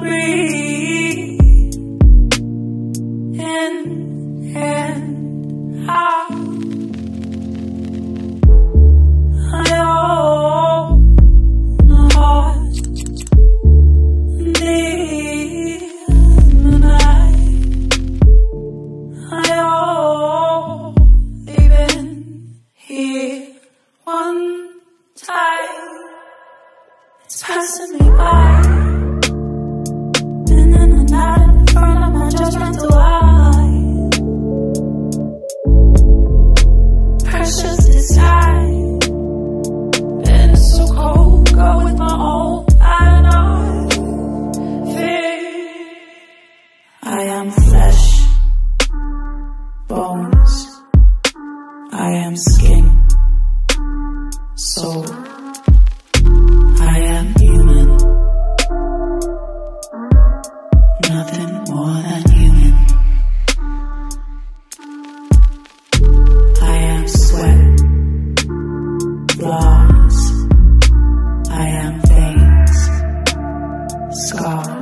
breathe. passing me by. And in the night, in front of my judgmental eyes, Precious is high, and it's so cold. Go with my own eye. I am flesh, bones. I am skin, soul. Flaws.